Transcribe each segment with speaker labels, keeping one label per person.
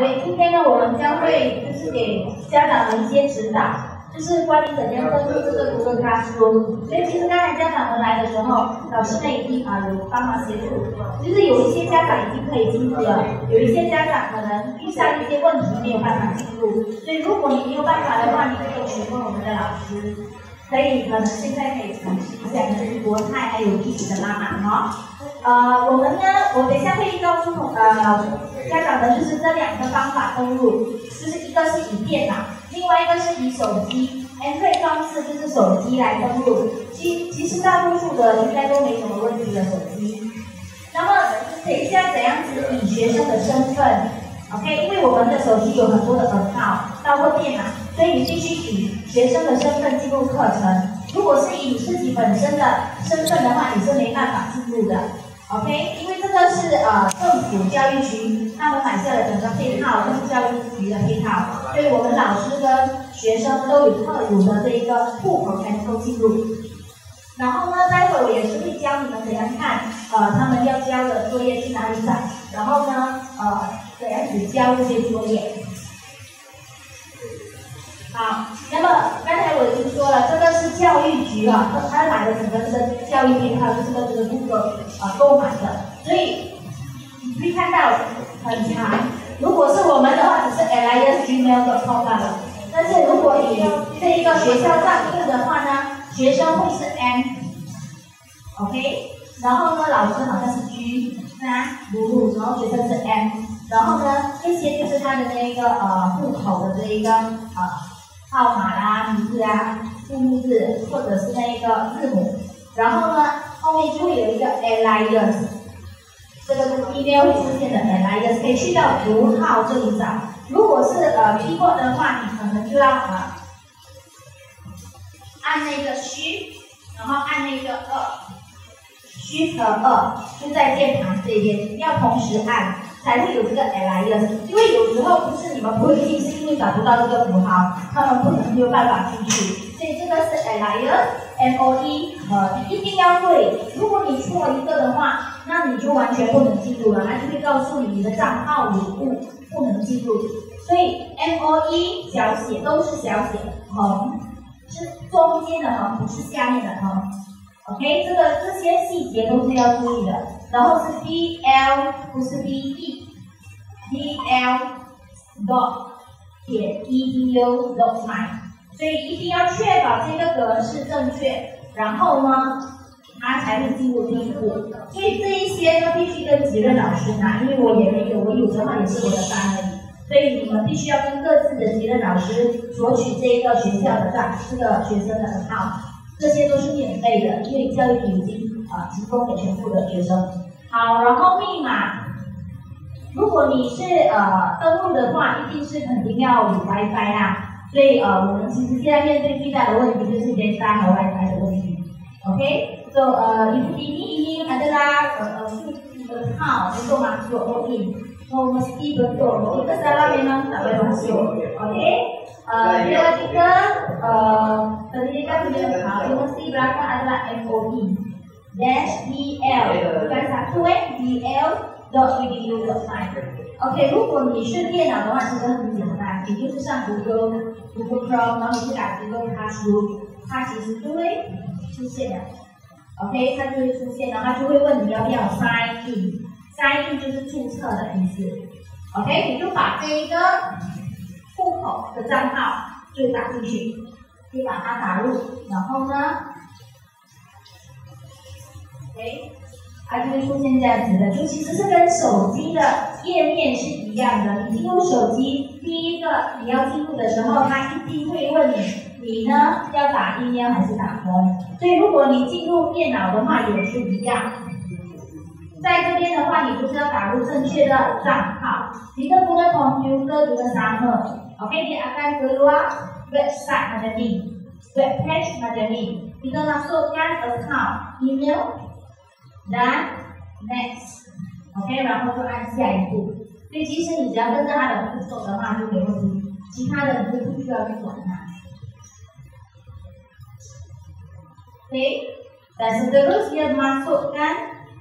Speaker 1: 所以今天呢，我们将会就是给家长们一些指导，就是关于怎样登录这个 Google Classroom。所以其实刚才家长们来的时候，老师们已经啊有帮忙协助，就是有一些家长已经可以进入了，有一些家长可能遇上一些问题没有办法进入，所以如果你没有办法的话，你可以询问我们的老师。可以，可能现在可以尝试一下，就是国泰还有弟弟的妈妈哈。呃，我们呢，我等一下会告诉呃家长的，就是这两个方法登录，就是一个是以电脑，另外一个是以手机，Android 方式就是手机来登录。其其实大多数的应该都没什么问题的手机。那么等一下怎样子以学生的身份，OK？因为我们的手机有很多的 account，包括电脑，所以你必须以学生的身份进入课程。如果是以你自己本身的身份的话，你是没办法进入的。OK，因为这个是呃政府教育局他们买下了整个配套，都是教育局的配套，所以我们老师跟学生都有特有的这一个户口才能够进入。然后呢，待会我也是会教你们怎样看呃他们要交的作业去哪里找，然后呢呃怎样子交这些作业。好，那么刚才我已经说了，这个是教育局啊，他他买的整个这个教育配套，就是跟这个 Google 啊购买的，所以你可以看到很长。如果是我们的话，只是 lisgmail.com 罢了。但是如果你这一个学校账户的话呢，学生会是 m，OK，然后呢，老师好像是 G，三露露，然后学生是 M，然后呢，这些就是他的那个呃户口的这一个呃。号码啦、名字啊、数字，或者是那一个字母，然后呢，后面就会有一个 alias，这个是 email 会出现的 alias，可以去到符号这里找。如果是呃 keyboard 的话，你可能就要啊按那个 shift，然后按那个二，shift 二就在键盘这边，要同时按。才会有这个 alias，因为有时候不是你们不会进，是因为找不到这个符号，他们不能没有办法进去。所以这个是 alias，M O E，呃，一定要会。如果你错一个的话，那你就完全不能进入了，它就会告诉你你的账号有误，不能进入。所以 M O E 小写都是小写，横是中间的横，不是下面的横。OK，这个这些细节都是要注意的。然后是 B L 不是 B E，B L dot 点 E D U dot my，所以一定要确保这个格式正确，然后呢，它才会进入第一步。所以这一些呢，必须跟责任老师拿，因为我也没有，我有的话也是我的班而已。所以你们必须要跟各自的责任老师索取这一个学校的账，这个学生的号。这些都是免费的，因为教育局已经啊提供给全部的学生。好，然后密码，如果你是呃登录的话，一定是肯定要有 WiFi 啦。所以呃，我们其实现在面对最大的问题就是 WiFi 和 WiFi 的问题。OK，so 呃，你你你已还来得啦，呃呃，是你的号没错吗？是 OK。我们是一个做，一个在那边呢，在外头做，OK？呃，第二一个，呃，等一下，同学第二个们是一个在那边，M O E dash D L，刚才对，D L dot edu dot my OK，如果你是电脑的话，其实很简单，你就是上 Google，Google Chrome，然后你去打 Google Classroom，它其实就会出现的。OK，它就会出现，然后它就会问你要不要 sign in，sign in 就是注册的意思。OK，你就把这一个户口的账号就打进去。就把它打入，然后呢，OK，它就会出现这样子的，就其实是跟手机的页面是一样的。你进入手机，第一个你要进入的时候，它一定会问你，你呢要打英文还是打通？所以如果你进入电脑的话，也是一样。在这边的话，你就是要打入正确的账号。你的不能同用个这个三号，OK，你阿甘格罗。website macam ni, web page macam ni. Kita masukkan account, email dan next. OK，然后就按下一步。所以其实你只要跟着它的步骤的话就没问题，其他的你就不需要去管它。OK，dan seterusnya masukkan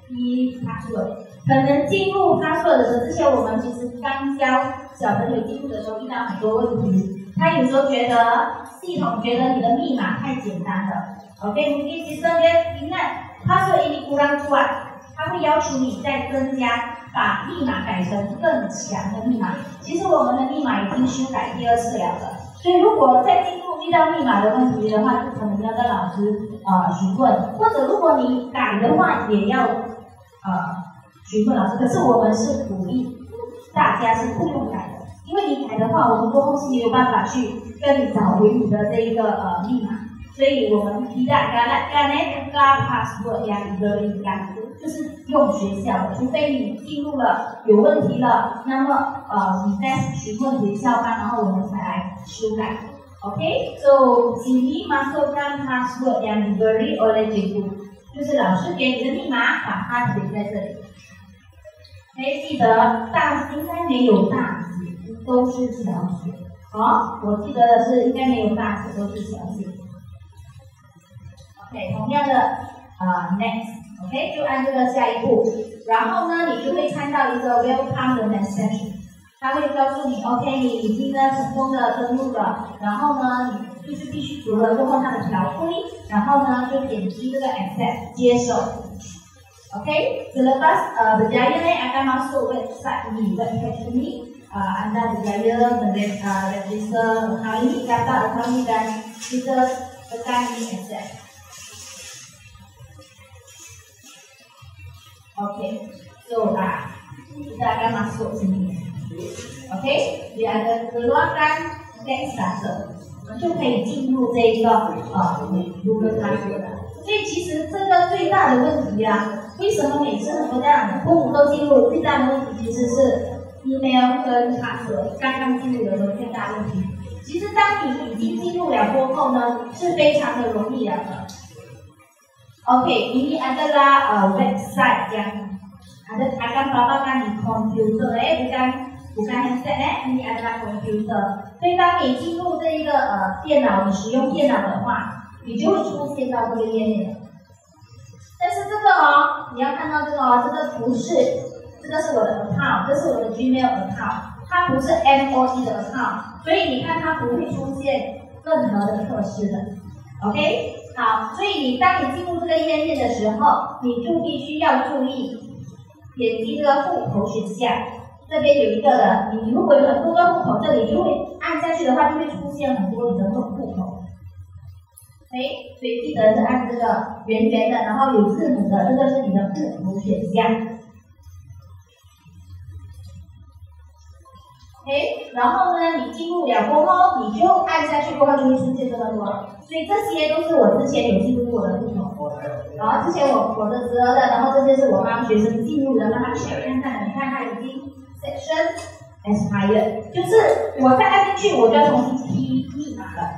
Speaker 1: di password。可能进入他说的时候，之前我们其实刚教小朋友进入的时候遇到很多问题，他有时候觉得系统觉得你的密码太简单了，OK，你其实跟你看他说一定不让出来，他会要求你再增加，把密码改成更强的密码。其实我们的密码已经修改第二次了的，所以如果在进入遇到密码的问题的话，就可能要跟老师呃询问，或者如果你改的话，也要呃。询问老师，可是我们是鼓励大家是不用改的，因为你改的话，我们公司没有办法去跟你找回你的这一个呃密码，所以我们提大家来，刚才加 password 呀，一个应该就是用学校的，除非你进入了有问题了，那么呃你再询问学校吧，然后我们才来修改。OK，so sini masukkan password yang very oleh j i g u 就是老师给你的密码，把它写在这里。没记得大应该没有大写，都是小写。好，我记得的是应该没有大写，都是小写。OK，同样的啊，next，OK，就按这个下一步。然后呢，你就会看到一个 Welcome message，它会告诉你，OK，你已经呢成功的登录了。然后呢，你就是必须读了过后它的条规，然后呢就点击这个 Accept 接受。Oke, selepas uh, berjaya ni akan masuk website ini, website ini uh, anda berjaya meregister uh, account ini, kata account ini dan kita tekan ini accept. Oke, so nah, kita akan masuk sini. Oke, okay? dia akan keluarkan text data，就可以进入这一个呃 Google Classroom。所以其实这个最大的问题啊。为什么每次很多家长父母都进入最大的问题其实是 email 跟卡盒刚刚进入的时候最大问题。其实当你已经进入了过后呢，是非常的容易的。OK，ini adalah website yang ada akan bapakan di komputer eh bukan bukan handset eh ini adalah komputer。所以当你进入这一个呃电脑，你使用电脑的话，你就会出现到这个页面。但是这个哦，你要看到这个哦，这个不是，这个是我的 account，这是我的 Gmail account，它不是 M O E 的 account，所以你看它不会出现任何的测试的，OK？好，所以你当你进入这个页面的时候，你就必须要注意点击这个户口选项，这边有一个的，你如果有很多个户口，这里就会按下去的话，就会出现很多你的户口。哎，所以记得是按这个圆圆的，然后有字母的，这个是你的户口选项。哎然后呢，你进入了过后，你就按下去过后就会出现这么多，所以这些都是我之前有进入过的户口。然后之前我我的侄儿的，然后这些是我帮学生进入的，让他选看看，你看他已经 section expired，就是我再按进去，我就要重新提密码了。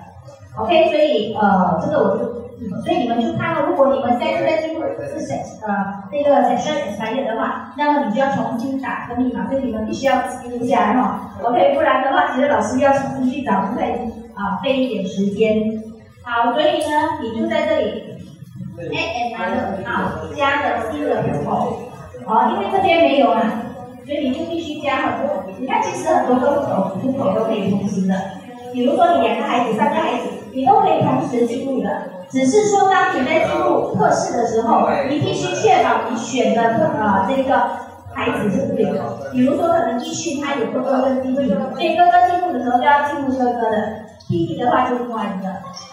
Speaker 1: OK，所以呃，这个我就，所以你们就看到，如果你们现在在进入是选呃那个 section expired 的话，那么你就要重新打个密码，所以你们必须要记录下来哈。OK，不然的话，其实老师要重新去找，会啊费一点时间。好，所以呢，你就在这里 add another 好加的新的户口，哦，因为这边没有嘛，所以你就必须加很多。你看，其实很多个户口户口都可以同时的，比如说你两个孩子、三个孩子。你都可以同时进入的，只是说当你在进入测试的时候，你必须确保你选的呃这个孩子是对的。比如说可能一区他有哥哥跟弟弟，所以哥哥进入的时候就要进入哥哥的，弟弟的话就另外一个。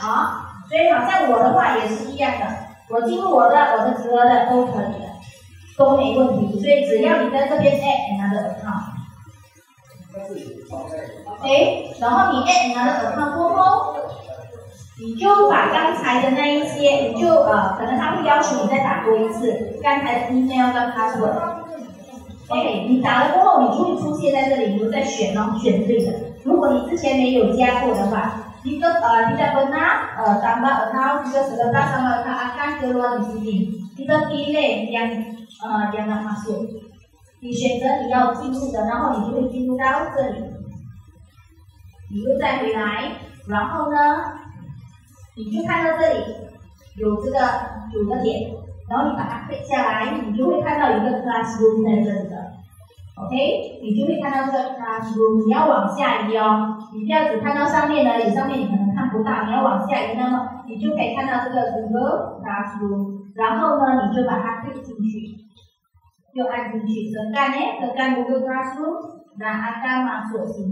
Speaker 1: 啊，所以好像我的话也是一样的，我进入我的我的侄儿的都可以的，都没问题。所以只要你在这边 add another account，哎，然后你 add another account 过后。你就把刚才的那一些，你就呃，可能他会要求你再打多一次刚才的 email 的 password。哎，你打了过后，你就会出现在这里，你再选哦，选对的。如果你之前没有加过的话，你的呃你的 banana，呃，banana，然你的十个 banana，它啊看多罗里西里，你的第一类两呃杨兰花水，你选择你要进入的，然后你就会进入到这里，你又再回来，然后呢？你就看到这里有这个九个点，然后你把它 click 下来，你就会看到一个 classroom 在这里的，OK，你就会看到这个 classroom，你要往下移哦，你不要只看到上面而已，上面你可能看不到，你要往下移，那么你就可以看到这个 Google Classroom，然后呢，你就把它 click 进去，就按进去，怎干呢？怎干 Google Classroom，那阿干嘛所行？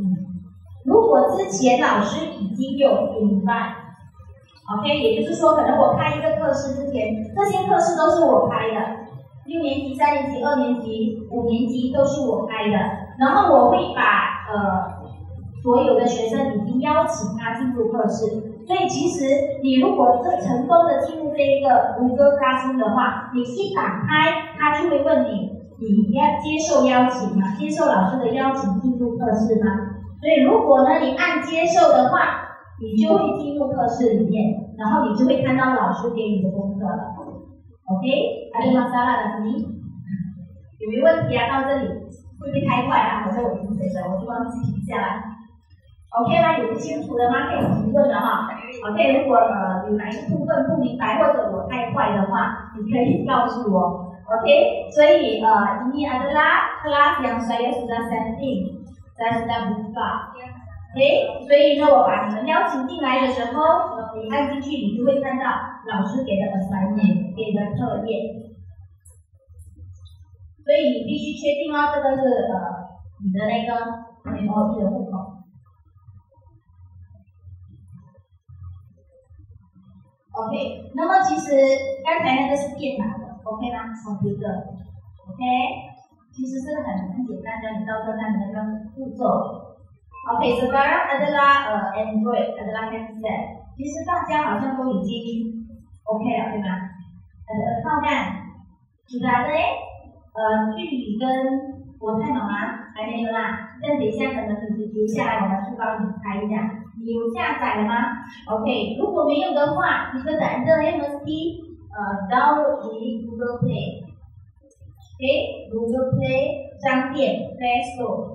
Speaker 1: 如果之前老师已经有 invite。OK，也就是说，可能我开一个课室之前，这些课室都是我开的，六年级、三年级、二年级、五年级都是我开的。然后我会把呃所有的学生已经邀请他进入课室。所以其实你如果这成功的进入这一个谷歌 Classroom 的话，你一打开，他就会问你，你要接受邀请吗？接受老师的邀请进入课室吗？所以如果呢，你按接受的话。你就会进入课室里面，然后你就会看到老师给你的功课了。OK，还有吗？沙拉的声音有没有问题啊？到这里会不会太快啊？好像我听谁的，我就忘记停下来。OK 吗？有不清楚的吗？可以提问的哈。OK，如果呃有哪一部分不明白或者我太快的话，你可以告诉我。OK，所以呃，ini adalah kelas yang saya sudah setting, saya sudah buka. OK，所以呢，我把你们邀请进来的时候，你按进去，你就会看到老师给的软件给的作业。所以你必须确定哦，这个是呃你的那个 M O P 的户口。OK，那么其实刚才那个是电脑的，OK 吗？从一个，OK，其实是很很简单的，你到时候看那个步骤。OK，这个 adalah 呃 Android adalah handset，其实大家好像都已经 OK 了，对吗？呃，看看，其他的嘞，呃，距离跟我太忙吗？还没有啦，这样等一下可能你留下来，我们去帮你拍一下。你有下载了吗？OK，如果没有的话，你就在这 MSP 呃 download Google Play，OK，Google Play 商店 Play Store。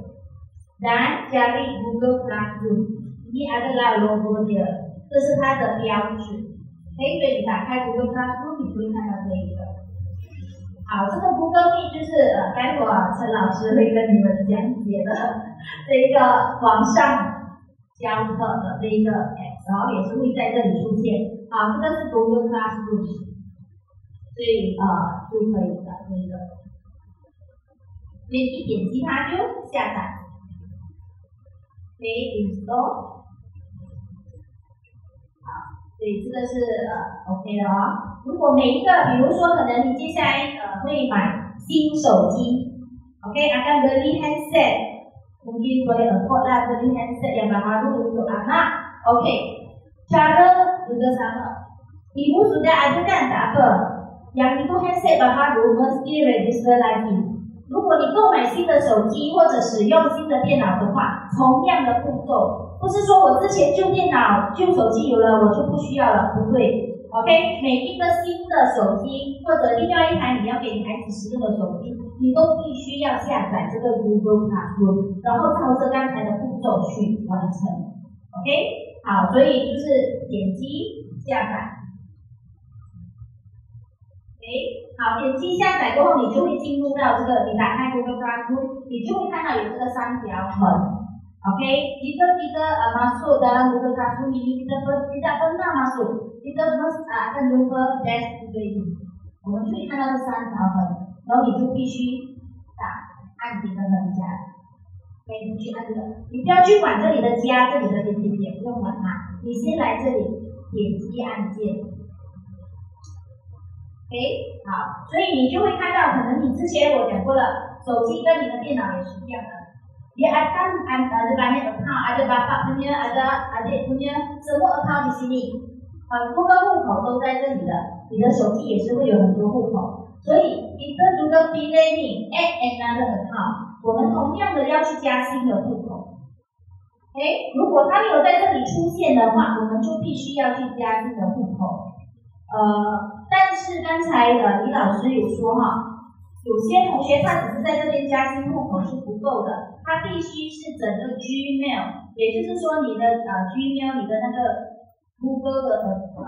Speaker 1: Dan cari Google Classroom. Ini adalah logo dia，这是它的标志。可以，所以你打开 Google Classroom，你就会看到这一个。好，这个 Google Meet 就是呃，待会儿陈老师会跟你们讲解的这一个网上教课的这一个 app，然后也是会在这里出现。好，这个是 Google Classroom，所以呃就可以的这个，所以一点击它就下载。可以 install，好，所以这个是呃 OK 的哦。如果每一个，比如说可能你接下来呃会买新手机，OK，akan beli handset, mungkin boleh afford lah beli handset yang baru untuk anak. OK, cara juga sama. Ibu sudah ada kan tak apa. Yang itu handset baru mesti register lagi. 如果你购买新的手机或者使用新的电脑的话，同样的步骤，不是说我之前旧电脑、旧手机有了我就不需要了，不对。OK，每一个新的手机或者另外一台你要给孩子使用的手机，你都必须要下载这个 Google Classroom，然后照着刚才的步骤去完成。OK，好，所以就是点击下载。OK。好，点击下载过后，你就会进入到这个，你打开 Google Drive，你就会看到有这个三条横。OK，一个一个呃，马术的 Google Drive 里面，一个分，一个分马术，一个 first 啊，跟 Google best 对应，我们就会看到这三条横，然后你就必须打按你的门家。可以去按这个，你不要去管这里的家，这里的点点点，不用管它，你先来这里点击按键。OK，好，所以你就会看到，可能你之前我讲过了，手机跟你的电脑也是一样的。Dia akan ada banyak account, ada bapa punya, ada adik punya, semua account di sini. 很多个户口都在这里的，你的手机也是会有很多户口。所以，kita juga pilih ni add another account，我们同样的要去加新的户口。OK，如果它没有在这里出现的话，我们就必须要去加新的户口。呃。但是刚才呃李老师有说哈，有些同学他只是在这边加新户口是不够的，他必须是整个 Gmail，也就是说你的呃 Gmail 你的那个 Google 的呃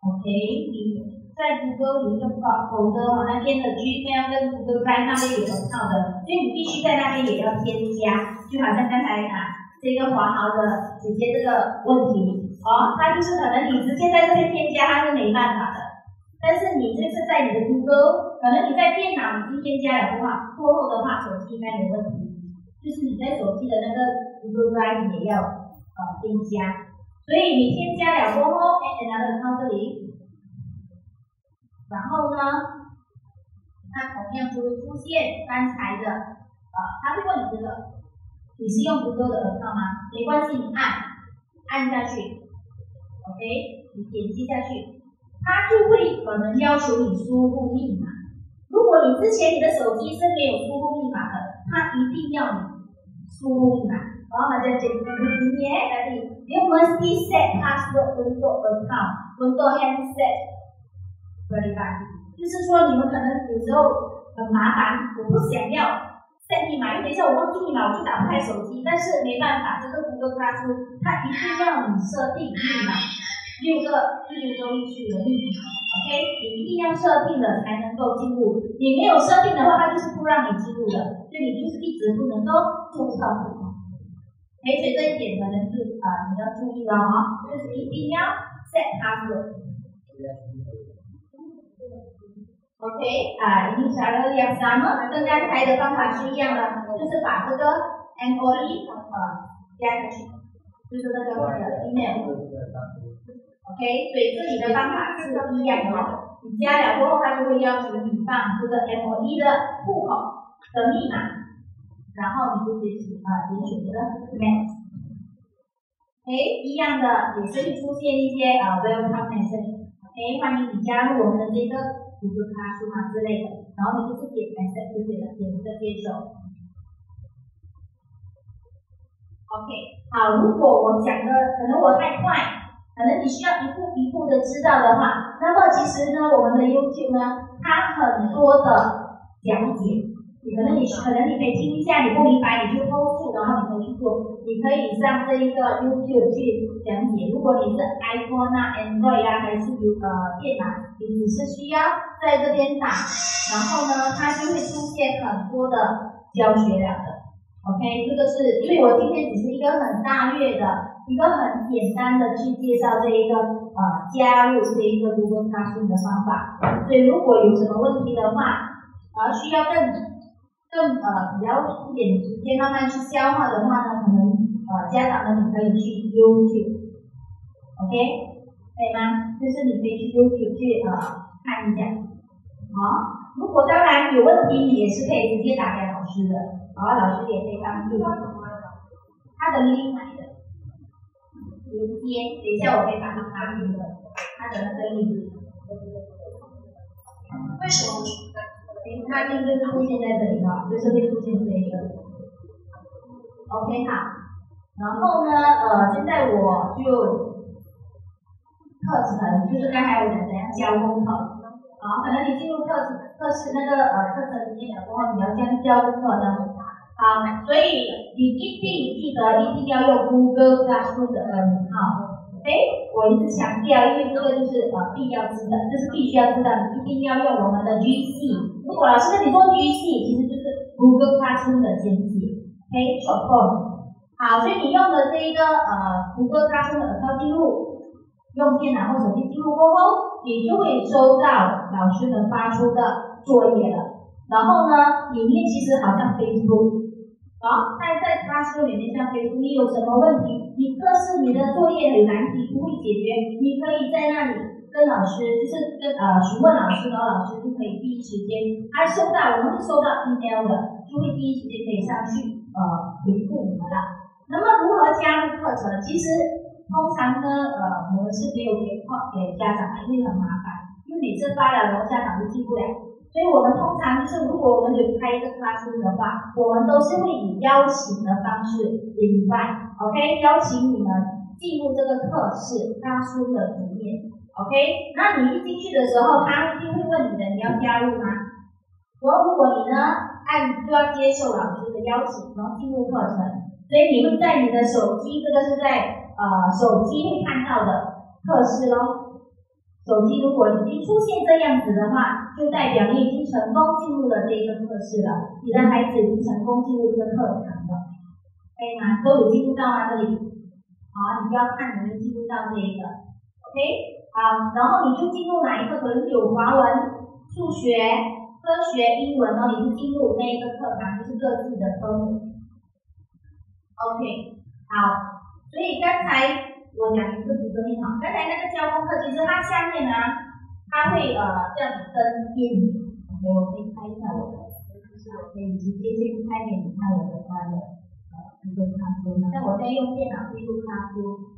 Speaker 1: ，OK，你在谷歌里用到，否则我那边的 Gmail 跟谷歌 Drive 那边有用到的，所以你必须在那边也要添加。就好像刚才啊这个华豪的姐姐这个问题，哦，他就是可能你直接在这边添加他是没办法的，但是你这是在你的谷歌，可能你在电脑已经添加了的话，过后的话手机应该没问题，就是你在手机的那个 Google Drive 也要呃添加，所以你添加了过后，哎，拿到到这里。然后呢，它同样就会出现刚才的，呃，它会问你这个，你是用谷歌的耳套吗？没关系，你按，按下去，OK，你点击下去，它就会可能要求你输入密码。如果你之前你的手机是没有输入密码的，它一定要你输入密码。然后它在这里，你耶，这里，You must set password window account window handset。very bad，就是说你们可能有时候很麻烦，我不想要在密码，因为等一下我忘记密码我就打不开手机，但是没办法，这个谷歌它出，它一定要你设定密码，六个六周一去的密码，OK，你一定要设定了才能够进入，你没有设定的话，它就是不让你进入的，所以你就是一直不能够注册。OK，所以这一点可能是啊你要注意了哈，就是一定要 set password。OK，啊，已经查了两三嘛，跟刚才的方法是一样的，就是把这个 M O E 呃加进去，就是那个我的 email。OK，所以这里的方法是一样的，你加了过后，它就会要求你放这个 M O E 的户口的密码，然后你就点击啊点选这个 Next。OK，一样的也是会出现一些啊 Welcome message。OK，欢迎你加入我们的这个。比如说他书嘛之类的，然后你就是点 accept 就可以了，点这个接受。OK，好，如果我讲的可能我太快，可能你需要一步一步的知道的话，那么其实呢，我们的 YouTube 呢，它很多的讲解。你可能你可能你可以听一下，你不明白你就 hold 住，然后你可以去做。你可以上这一个 YouTube 去讲解。如果你是 iPhone 啊、Android 啊，还是呃电脑，你只是需要在这边打，然后呢，它就会出现很多的教学了的。OK，这个是因为我今天只是一个很大略的一个很简单的去介绍这一个呃加入这一个 Google Plus 的方法。所以如果有什么问题的话，而需要更更呃比较一点时间慢慢去消化的话呢，可能呃家长呢你可以去研究，OK，可以吗？就是你可以去研究去呃看一下，好。如果当然有问题，你也是可以直接打给老师的，然后，老师也可以帮助。他的另外的连接，等一下我可以把它发给你的，他的那个 link。为什么？它就出现在这里了，就是会出现这个。OK 哈，然后呢，呃，现在我就课程，就是刚才我讲怎样教功课。好，可能你进入课程课室那个呃课程里面的话，你要这样教功课呢。好，所以你一定记得一定要用 Google Classroom 的嗯好。哎，我一直强调，因为这个就是呃必要知的，这是必须要知道，一定要用我们的 GC。如果老师跟你说 GC，其实就是 Google Classroom 的简写，OK，short form。好，所以你用的这一个呃 Google Classroom 的耳机记录，用电脑或手机记录过后，你就会收到老师们发出的作业了。然后呢，里面其实好像 Facebook。好，在在他书里面，像比如你有什么问题，你测试你的作业很难题不会解决，你可以在那里跟老师，就是跟呃询问老师，然后老师就可以第一时间，他收到我们会收到 email 的，就会第一时间可以上去呃回复你们了。那么如何加入课程？其实通常呢，呃，我们是没有给课给家长，因为很麻烦，因为每次发了，然后家长就进不了。所以我们通常就是，如果我们有开一个课群的话，我们都是会以邀请的方式 invite，OK，邀请你们进入这个课室课群的里面，OK，那你一进去的时候，他一定会问你的，你要加入吗？然后如果你呢按就要接受老师的邀请，然后进入课程，所以你会在你的手机，这个是在呃手机会看到的课室咯。手机如果已经出现这样子的话，就代表你已经成功进入了这一个课室了，你的孩子已经成功进入这个课堂了，可以吗？都有进入到吗？这里，好，你不要看，你就进入到这一个，OK，好，然后你就进入哪一个？可能有华文、数学、科学、英文哦，你是进入那一个课堂，就是各自的科目，OK，好，所以刚才。我讲一个比较好，刚才那个交功课，其实它下面呢，它会呃这样子登印。OK，我可以拍一下我的，就是我可以直接先开给你看我的发的呃一个卡书。那我在用电脑记录卡书。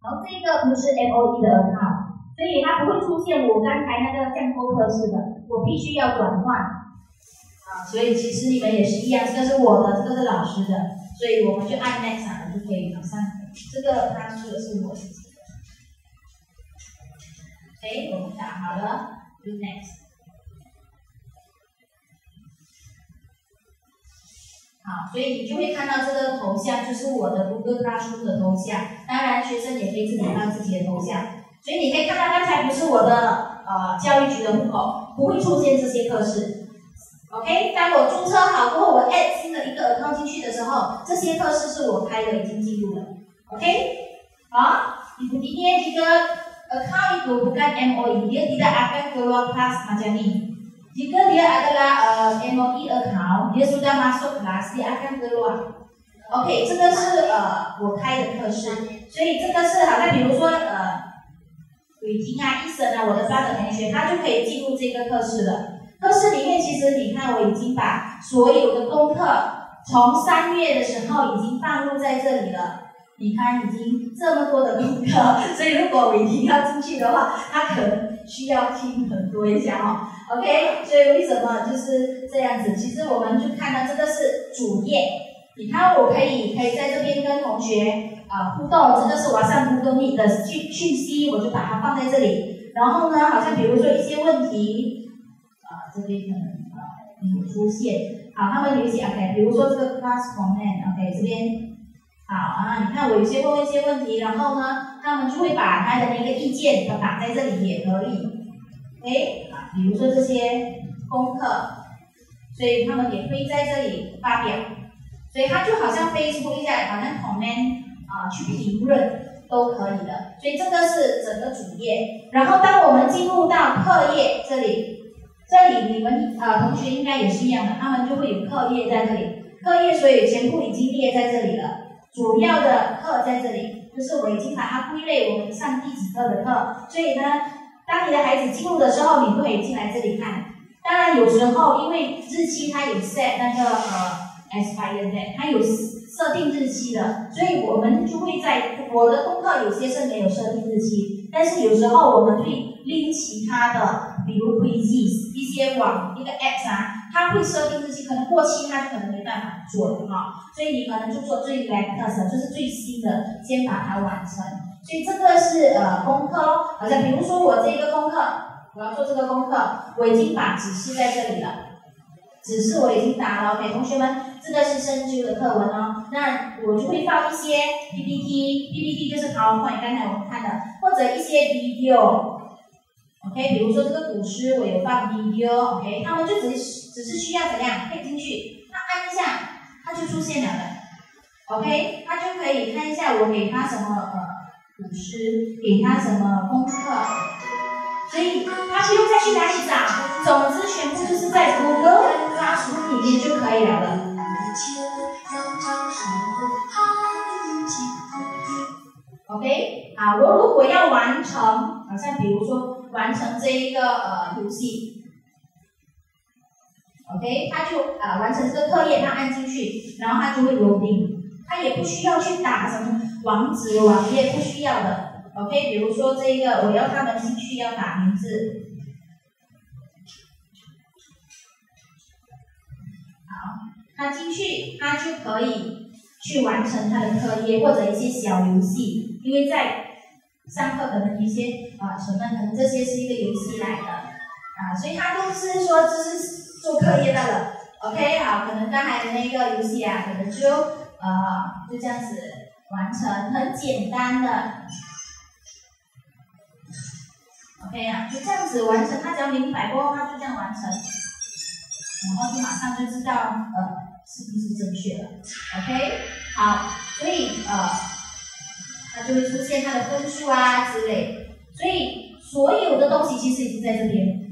Speaker 1: 然后这个不是 M O E 的 account，所以它不会出现我刚才那个降沟课式的，我必须要转换。啊，所以其实你们也是一样，这个是我的，这个是老师的。所以我们就按 next，就可以马上。这个他说的是我自己的。哎，我们打好了，就 next。好，所以你就会看到这个头像就是我的 Google Classroom 的头像。当然，学生也可以自己放自己的头像。所以你可以看到刚才不是我的呃教育局的户口，不会出现这些课室。OK，当我注册好过后，我 add 新的一个 account 进去的时候，这些课室是我开的，已经进入了。OK，好，ibu ini jika account itu bukan MOE, dia tidak akan keluar kelas macam ni. Jika dia adalah uh, MOE account, dia sudah masuk kelas, dia akan keluar. OK，这个是呃我开的课室，所以这个是好像比如说呃雨婷啊、医生啊，我的班的同学，他就可以进入这个课室了。课室里面，其实你看，我已经把所有的功课从三月的时候已经放入在这里了。你看，已经这么多的功课，所以如果我一定要进去的话，他可能需要听很多一下哈。OK，所以为什么就是这样子？其实我们就看到这个是主页，你看我可以可以在这边跟同学啊互动，这个是我上 Google Meet 的讯讯息，我就把它放在这里。然后呢，好像比如说一些问题啊。这边可能啊有出现，好，他们有一些 OK，比如说这个 class comment，OK，这边好啊，你看我有些问一些问题，然后呢，他们就会把他的那个意见都打在这里也可以。哎啊，比如说这些功课，所以他们也可以在这里发表，所以它就好像 Facebook 一样，好像 comment 啊去评论都可以的，所以这个是整个主页，然后当我们进入到课业这里。这里你们呃同学应该也是一样的，他们就会有课业在这里，课业所以全部已经列在这里了，主要的课在这里，就是我已经把它归类我们上第几课的课，所以呢，当你的孩子进入的时候，你可以进来这里看。当然有时候因为日期它有 set 那个呃 expired date，它有设定日期的，所以我们就会在我的功课有些是没有设定日期，但是有时候我们会拎其他的。比如 Quizzes 一些网一个 App 啊，它会设定日期，可能过期它就可能没办法做了哈，所以你可能就做最 latest，就是最新的，先把它完成。所以这个是呃功课咯，好像比如说我这个功课，我要做这个功课，我已经把指示在这里了，指示我已经打了。OK，同学们，这个是深究的课文哦，那我就会放一些 PPT，PPT 就是桃花源刚才我们看的，或者一些 video。OK，比如说这个古诗，我有放 video，OK，他们就直接只是需要怎样配进去，他按一下，它就出现了的，OK，他就可以看一下我给他什么呃古诗，给他什么功课，所以他不用再去哪里找，总之全部就是在 Google Classroom 里面就可以了。OK，啊，我如果要完成，好像比如说。完成这一个呃游戏，OK，他就啊完成这个课业，他按进去，然后他就会 login，他也不需要去打什么网址网页，不需要的，OK，比如说这个我要他们进去要打名字，好，他进去他就可以去完成他的课业或者一些小游戏，因为在。上课可能一些啊什么，可能这些是一个游戏来的。啊，所以他都是说这是做课业的了。OK，好，可能刚才的那个游戏啊，可能就呃就这样子完成，很简单的。OK 啊，就这样子完成，他只要明白过后，他就这样完成，然后就马上就知道呃是不是正确的。OK，好，所以呃，他就会出现他的分数啊之类，所以所有的东西其实已经在这边，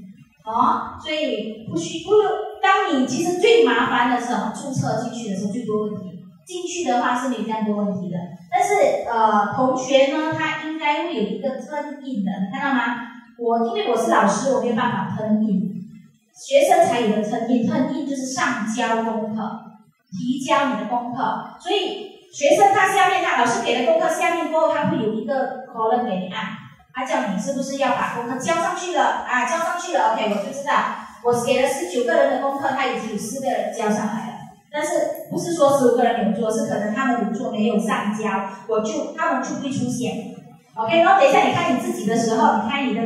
Speaker 1: 哦，所以不需不，当你其实最麻烦的时候？注册进去的时候最多问题，进去的话是没有这样多问题的，但是呃，同学呢，他应该会有一个吞印的，你看到吗？我因为我是老师，我没有办法吞印，学生才有的吞印。吞印就是上交功课，提交你的功课。所以学生他下面他老师给的功课下面过后，他会有一个 column 给你按，他叫你是不是要把功课交上去了啊？交上去了，OK，我就知道我给了十九个人的功课，他已经有四个人交上来了。但是不是说十五个人有做，是可能他们有做没有上交，我就他们就会出现。OK，然后等一下你看你自己的时候，你看你的。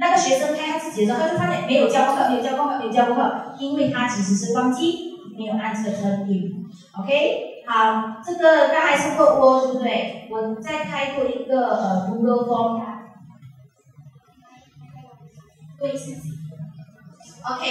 Speaker 1: 那个学生看他自己的时候，他就发现没有交功课，没有交功课，没有交功课，因为他其实是忘记没有按这个声音。OK，好，这个刚才是过播，对不对？我再开过一个呃 Google Form，对自己。OK，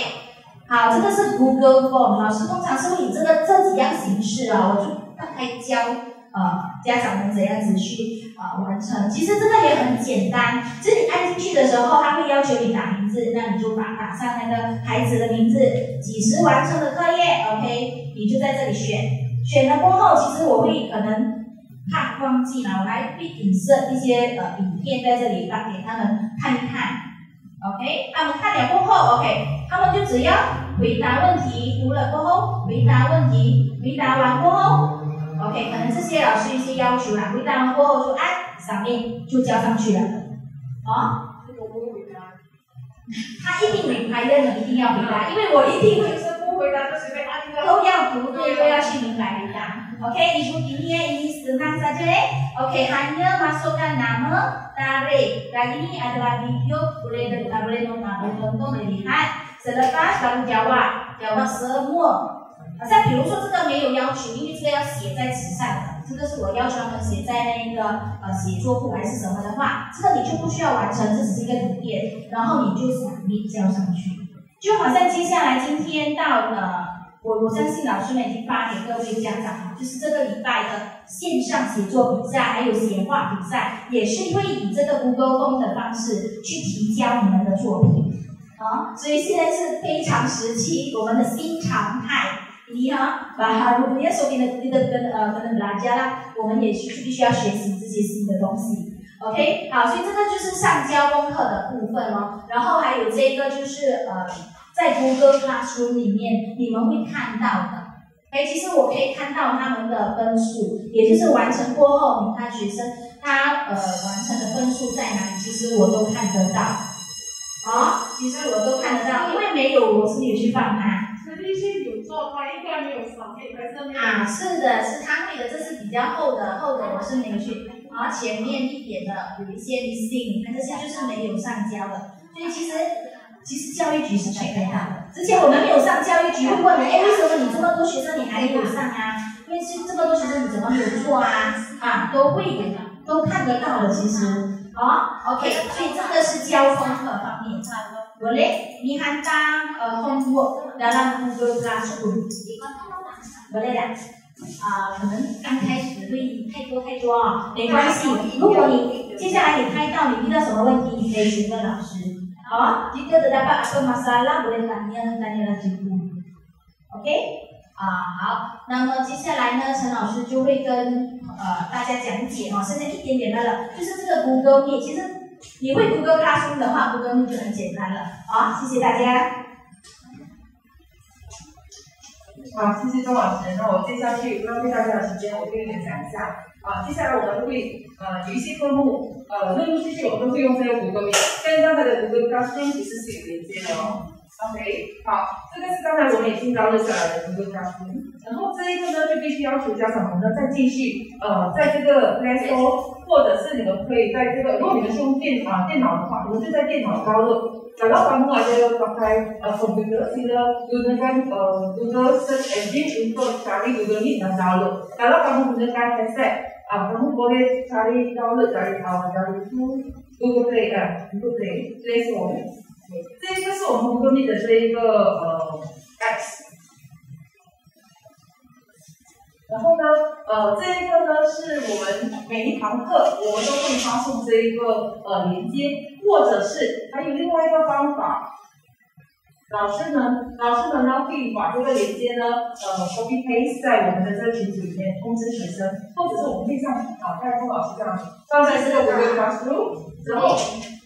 Speaker 1: 好，这个是 Google Form，老师通常是会以这个这几样形式啊，我就大概教。呃，家长们怎样子去啊完成？其实这个也很简单，就是你按进去的时候，他会要求你打名字，那你就把打上那个孩子的名字，几时完成的课业，OK，你就在这里选。选了过后，其实我会可能看忘记了，我还会影射一些呃影片在这里发给他们看一看，OK，他们看了过后，OK，他们就只要回答问题，读了过后回答问题，回答完过后。OK，可能这些老师一些要求啦，回答完过后就按上面就交上去了。啊？他一定明白的，一定要回答，因为我一定会是不回答就随便按一个。都要读对，都要去明白回答。OK，ibu ini ini senang saja eh. OK, hanya masukkan nama, tarikh. Dan ini adalah video boleh boleh nonton melihat. Selepas baru jawab, jawab semua 好像比如说这个没有要求，因为这个要写在纸上的，这个是我要求他们写在那个呃写作簿还是什么的话，这个你就不需要完成，这是一个图片，然后你就扫面交上去。就好像接下来今天到了，我我相信老师们已经发给各位家长了，就是这个礼拜的线上写作比赛还有写画比赛，也是会以这个 Google Form 的方式去提交你们的作品。啊，所以现在是非常时期，我们的新常态。你好，把如果要说你的你的跟呃跟大家啦，我们也是必须要学习这些新的东西。OK，好，所以这个就是上交功课的部分哦。然后还有这个就是呃，在 Google Classroom 里面你们会看到的。哎，其实我可以看到他们的分数，也就是完成过后，你看学生他呃完成的分数在哪里，其实我都看得到。哦，其实我都看得到，因为没有我是没有去放它。啊，是的，是他会的，这是比较厚的，厚的我是没有去。然后前面一点的有一些 missing，看这些就是没有上交的。所以其实其实教育局是 check 到的。之前我们没有上教育局会问你，哎，为什么你这么多学生你还没有上啊？因为是这么多学生你怎么没有做啊？啊，都会的，都看得到的，其实。好，OK，所以这个是交功课方面。boleh dihantar uh, homework dalam Google Classroom. boleh tak? 啊，可能刚开始会太多太多啊，没关系。如果你接下来你拍到你遇到什么问题，你可以询问老师。好，jika terdapat apa masalah boleh tanya tanya cikgu。OK？啊，好，那么接下来呢，陈老师就会跟呃大家讲解哦，剩下一点点的了，就是这个 Google Meet，其实。你会谷歌 Classroom 的话，谷歌 Meet 就很简单了。好，谢谢大家。
Speaker 2: 好，谢谢周老师。那我接下去浪费大家的时间，我就跟讲一下。啊，接下来我们会呃有一些科目，呃陆陆续续我们都会用这个谷歌 Meet，在刚才的读书标签其实是有连接的哦。OK，好，这个是刚才我们已经导入下来的读书标签然后这一个呢就必须要求家长们呢再继续呃，在这个 Play Store，或者是你们可以在这个，如果你们是用电啊电脑的话，你们就在电脑导入，找到方块就打开呃 Computer 里的 Google 呃 Google Search Engine，然后查 Google Meet 导入，找到方块就打开 Set 啊，然后过来查理导入查理好，查理出。Google Play 啊，Google Play Play Store。这个是我们 Google Meet 的这一个呃 X。然后呢，呃，这一个呢是我们每一堂课我们都会发送这一个呃连接，或者是还有另外一个方法。老师们，老师们呢可以把这个连接呢，呃，copy paste 在我们的这个群组里面通知学生，或者是我们可以像啊，戴峰老师这样放在这个 Google Classroom。然后，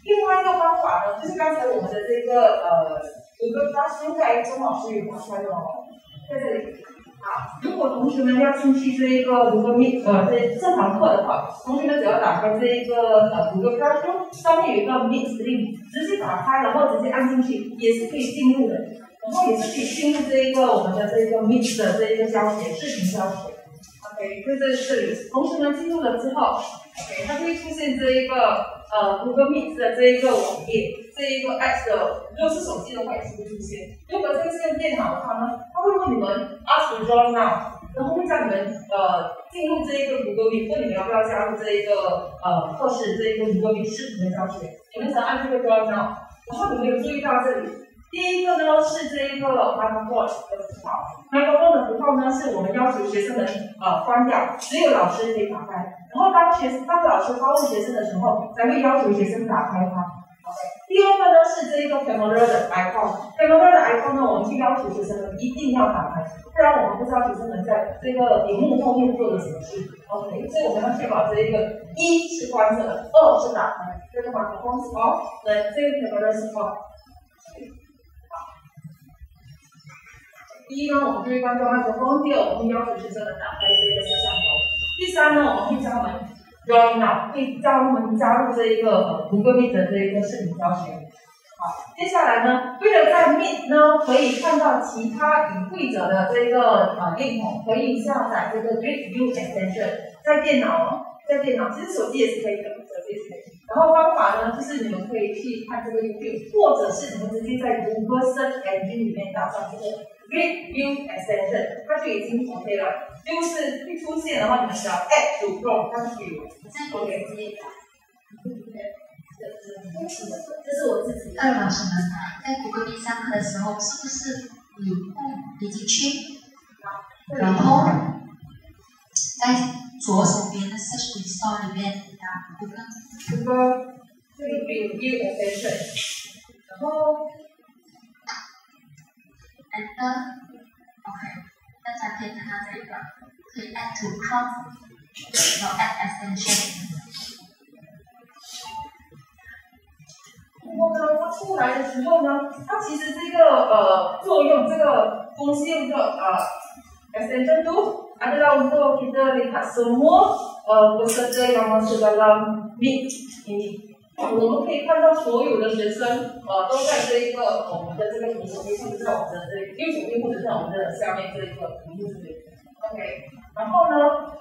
Speaker 2: 另外一个方法呢，就是刚才我们的这个呃，Google Classroom 在钟老师有拿出来的哦，在这里。好，如果同学们要进去这一个 Google Meet 呃这这堂课的话，同学们只要打开这一个呃 Google Classroom，上面有一个 Meet link，直接打开，然后直接按进去，也是可以进入的。然后也是可以进入这一个我们的这一个 Meet 的这一个教学视频教学。OK，就在这里，同学们进入了之后，OK，它会出现这一个。呃，Google Meet 的这一个网页，这一个 App 的，如果是手机的话也是会出现。如果这个是用电脑的话呢，它会问你们 Ask to join now，然后会叫你们呃进入这一个谷歌壁纸问你们要不要加入这一个呃测试这一个谷歌壁纸视频的教学。你们只要按这个 join now，然后你们有注意到这里。第一个呢是这一个 microphone 的符号，microphone 的符号呢是我们要求学生们呃关掉，只有老师可以打开。然后当学当老师发问学生的时候，才会要求学生打开它。OK。第二个呢是这一个 camera 的 icon，camera 的 icon 呢我们就要求学生们一定要打开，不然我们不知道学生们在这个屏幕后面做了什么事。OK。所以我们要确保这一个一是关着的，二是打开。这个 microphone 是 off，那这个 camera 是 on。第一呢，我们就会关掉麦克风；第二，我们要求学生们打开这个摄像头；第三呢，我们会教我们 join now，会教我们加入这一个 Google Meet 的这一个视频教学。好，接下来呢，为了在 Meet 呢可以看到其他与会者的这个呃 link，可以下载这个 Great View Extension，在电脑，在电脑，其实手机也是可以的，手机也是可以。然后方法呢，就是你们可以去看这个 YouTube，或者是你们直接在 Google Search Engine 里面打上这个。Great View Extension，它就已经 OK 了，就是会出现，然后你们只要 Add to Chrome，它就可以了。OK。
Speaker 1: 这是我自己。
Speaker 3: 二老师们在谷歌 B 上课的时候，是不是你已经去？然后在左手边的 Search Install 里面打谷歌。
Speaker 2: 谷歌这个 View Extension，然后。
Speaker 3: Enter OK，大家可以看到这个，可以 add to cart，然后 add extension。
Speaker 2: 然后呢，它出来的时候呢，它其实这个呃作用，这个东西用个呃 extension tu adalah untuk kita lihat semua uh, peserta yang masuk dalam meet ini. 我们可以看到所有的学生，呃，都在这一个我们的这个屏幕，或者在我们的这个右手边，或者在我们的下面这一个屏幕这里。OK，然后呢，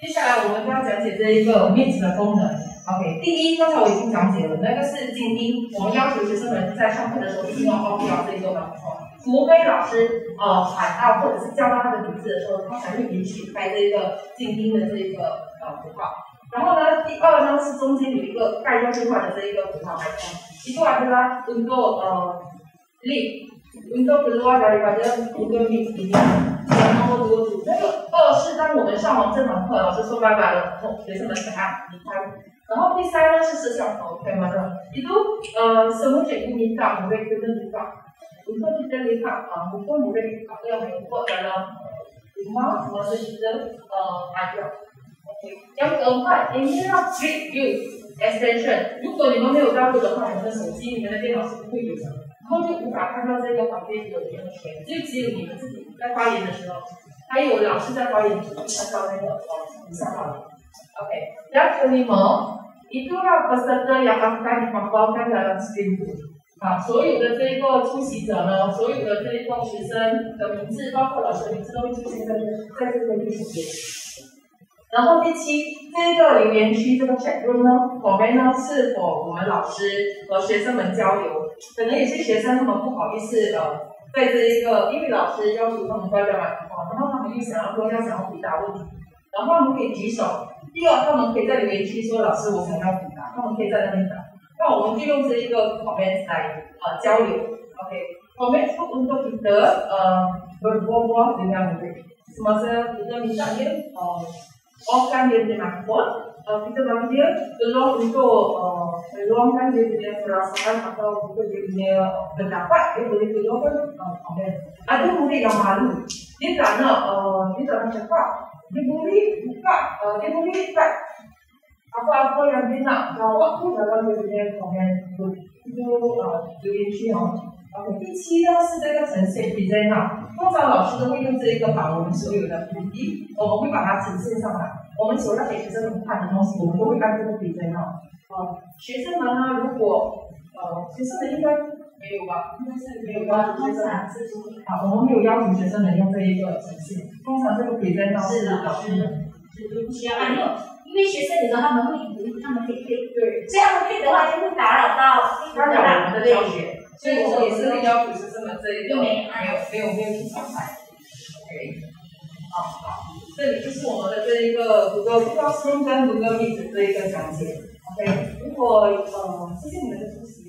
Speaker 2: 接下来我们要讲解这一个 Meet 的功能。OK，第一，刚才我已经讲解了，那个是静音，我们要求学生们在上课的时候一定要 off 掉这一个麦克风，除非老师呃喊到或者是叫到他的名字的时候，他才会允许开这个静音的这一个呃符号。然后呢第二张是中间有一个盖中心化的这一个符号一个往这边能够呃立能够比如说我把这五个力记里面写了组这个二是当我们上完这堂课老师说拜拜了学生们请他离开然后第三呢是摄像头可以吗你都呃什么解读你找同类就这几个比如说这里看啊我说你这里搞这样很获得了五毛老师直接呃拿掉 Yang keempat, ini adalah Street View Extension。如果你们没有加入的话，你们的手机、你们的电脑是不会有的，然后就无法看到这个旁边有言填，就只有你们自己在发言的时候，还有老师在发言的时候看到那个呃以上画面。OK。Yang kelima, itulah peserta yang akan dipaparkan dalam Street View。啊，所有的这个出席者呢，所有的这一个学生的名字，包括老师的名字，都会出现在在这个页面。然后第七，这个留言区这个 chat room 呢，我们呢是否我们老师和学生们交流？可能有些学生他们不好意思呃，在这一个，英语老师要求他们关掉麦克风，然后他们又想要说要想要回答问题，然后他们可以举手。第二，他们可以在留言区说：“老师，我想要回答。”他们可以在那边答。那我们就用这一个 comment 来呃交流。OK，comment untuk kita 呃 berbual dengan semasa kita minta dia uh, offkan dia punya handphone uh, kita bagi dia peluang untuk uh, meluangkan dia punya perasaan atau untuk dia punya pendapat dia boleh keluarkan uh, comment. Ada murid yang malu dia tak nak uh, dia tak nak cakap dia boleh buka uh, dia boleh type apa-apa yang dia nak jawab tu dalam dia punya komen tu itu uh, 留言区哦。OK，第七呢是这个呈现 present 通常老师都会用这一个把我们所有的 PPT，我们会把它呈现上来。我们所要给学生们看的东西，我们都会按这个 present 啊。呃，学生们呢，如果呃，学生们应该没有吧？应该是没有要求学生。啊，我们没有要求学生们用这一个呈现。通常这个 present 是老师们
Speaker 1: 是不需要按钮，因为学生你知道他们会以为他们可以配对，这样配的话就会打扰到
Speaker 2: 打扰我们的教学。所以我们也是会要求是这么这一个没有没有没有去上台，OK，好好，这里就是我们的这一个 Google Classroom 跟 Google Meet 这一个讲解，OK，如果呃谢谢你们的出席。